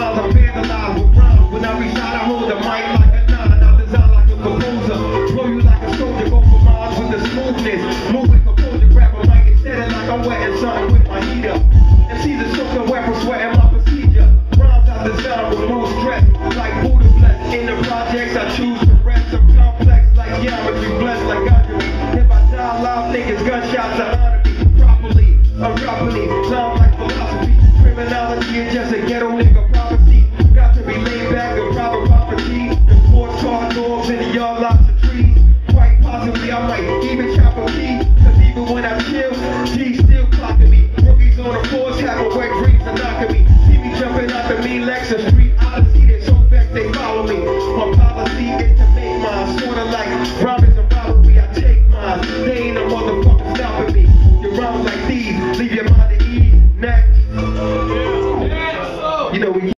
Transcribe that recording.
rhyme, I'm vandalized with rhymes. When I reach out, I hold the mic like a nine. I design like a composer. Blow you like a soldier, go for miles with the smoothness. Moving composure, grab a mic and set it like I'm wetting something with my heater. And see the soaking wet from sweating my procedure. Rhymes I design with no stress, like Buddha blessed. In the projects, I choose to rest. I'm complex like geometry, blessed like God. If I die loud, niggas gunshots I honor me properly, abruptly. Sound like philosophy, criminality, and justice. Chop a key. Cause even when I chill, G still clocking me. Rookies on the force, have a wet greens and knocking me. See me jumping out the mean Lexus street Odyssey. They so back they follow me. My policy is to make mine. Sorta like robberies and robbery. I take mine. They ain't a motherfucker stopping me. Your rhymes like these, leave your mind at ease. Next.